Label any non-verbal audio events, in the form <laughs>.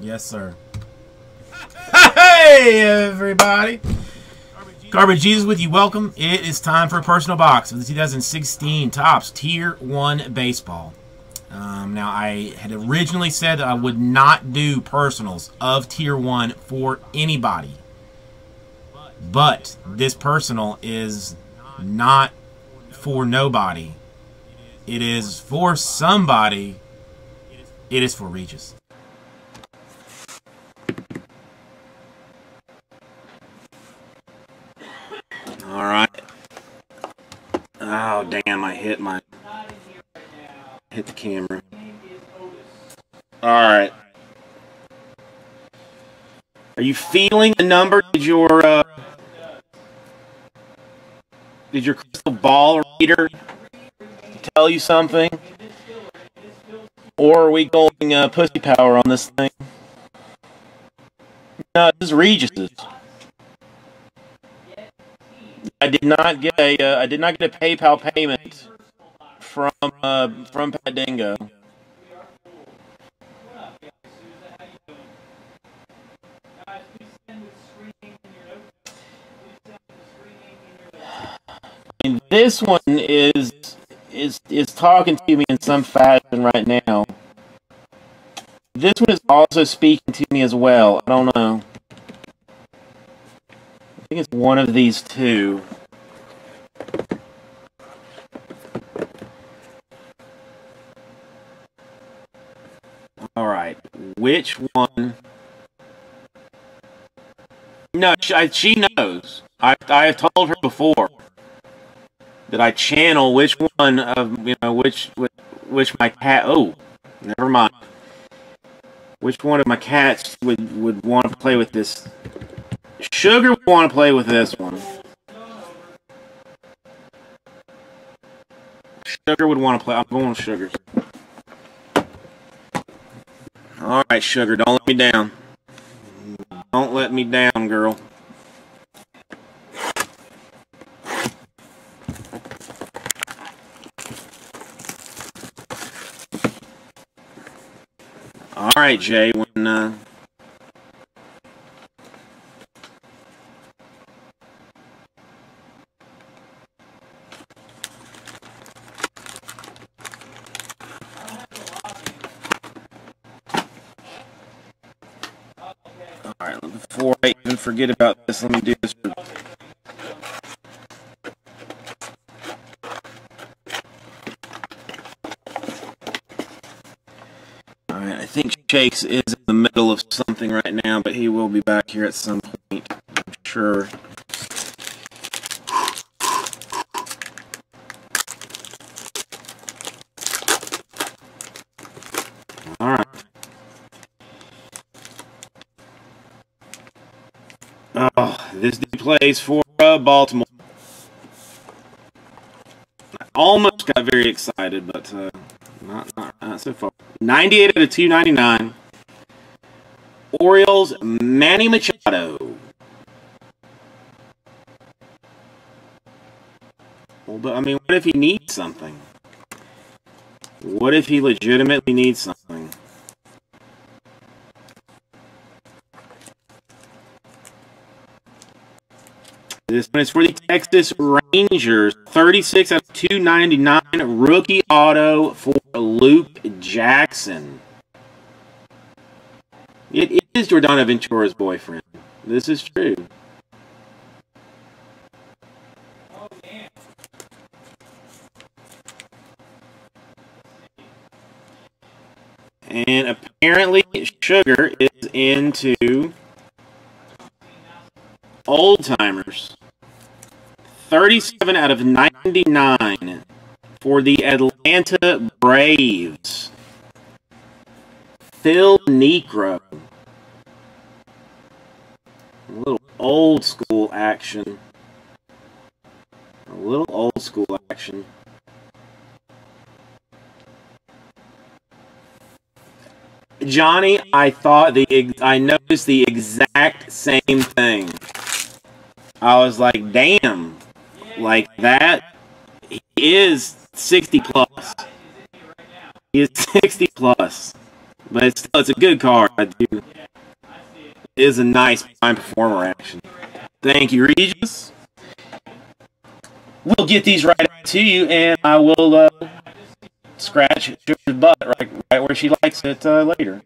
Yes, sir. Hey, everybody. Garbage Jesus with you. Welcome. It is time for a personal box of the 2016 Topps Tier 1 Baseball. Um, now, I had originally said that I would not do personals of Tier 1 for anybody. But this personal is not for nobody. It is for somebody. It is for Regis. All right. Damn! I hit my hit the camera. All right. Are you feeling the number? Did your uh, did your crystal ball reader tell you something? Or are we going uh, pussy power on this thing? No, this is Regis's. I did not get a uh, I did not get a PayPal payment from uh, from Pat Dingo. This one is is is talking to me in some fashion right now. This one is also speaking to me as well. I don't know. I think it's one of these two. All right, which one? No, she, she knows. I I have told her before that I channel which one of you know which which, which my cat. Oh, never mind. Which one of my cats would would want to play with this? Sugar would want to play with this one. Sugar would want to play. I'm going with Sugar. All right, Sugar, don't let me down. Don't let me down, girl. All right, Jay. When uh, all right, before I even forget about this, let me do this. All right, I think Shakes is in the middle of something right now, but he will be back here at some point, I'm sure. All right. Oh, this dude plays for uh, Baltimore. I almost got very excited, but uh, not, not, not so far. 98 out of 299. Orioles, Manny Machado. Well, but I mean, what if he needs something? What if he legitimately needs something? This one is for the Texas Rangers. 36 out of 299 rookie auto for Luke Jackson. It is Jordana Ventura's boyfriend. This is true. And apparently, Sugar is into old timers. 37 out of 99 for the Atlanta Braves. Phil Niekro. A little old school action. A little old school action. Johnny, I thought the I noticed the exact same thing. I was like, damn, like that. He is 60 plus. He is <laughs> 60 plus. But it's still, it's a good card. I do. It is a nice prime performer action. Thank you, Regis. We'll get these right to you, and I will uh, scratch Sugar's butt right, right where she likes it uh, later.